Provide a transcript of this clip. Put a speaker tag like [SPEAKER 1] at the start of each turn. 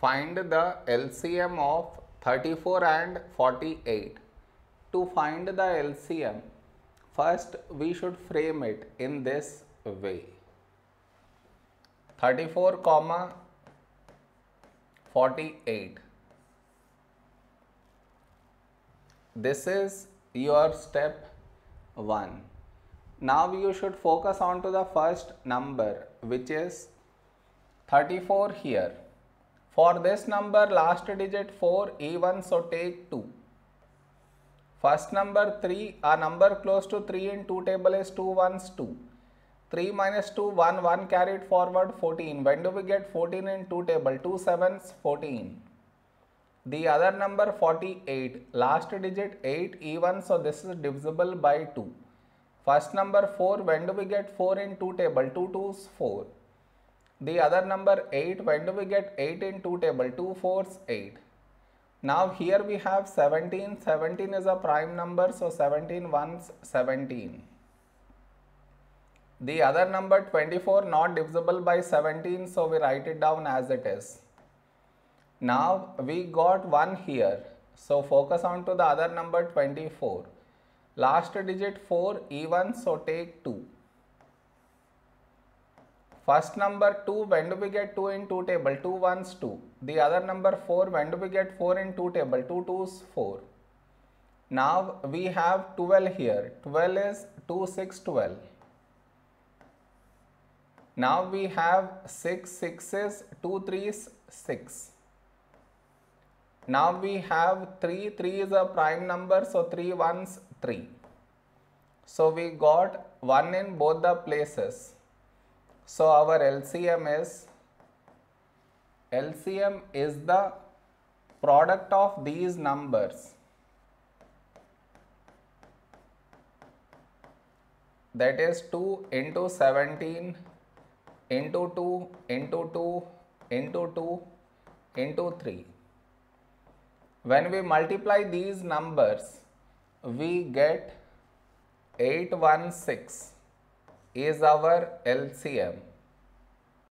[SPEAKER 1] Find the LCM of 34 and 48. To find the LCM, first we should frame it in this way. 34 comma 48. This is your step 1. Now you should focus on to the first number which is 34 here. For this number last digit 4 even so take 2. First number 3 a number close to 3 in 2 table is 2 ones 2. 3 minus 2 1 1 carried forward 14. When do we get 14 in 2 table? 2 sevens 14. The other number 48 last digit 8 even so this is divisible by 2. First number 4 when do we get 4 in 2 table? 2 2's 4. The other number 8 when do we get 8 in 2 table? 2 4's 8. Now here we have 17. 17 is a prime number so 17 ones 17. The other number 24 not divisible by 17 so we write it down as it is. Now we got 1 here so focus on to the other number 24. Last digit 4 even so take 2. First number 2 when do we get 2 in 2 table 2 ones 2. The other number 4 when do we get 4 in 2 table 2 twos 4. Now we have 12 here 12 is 2 6 12. Now we have 6 6s, 2 3s, 6. Now we have 3, 3 is a prime number, so 3 ones 3. So we got 1 in both the places. So our LCM is, LCM is the product of these numbers. That is 2 into 17 into 2 into 2 into 2 into 3. When we multiply these numbers, we get 816 is our LCM.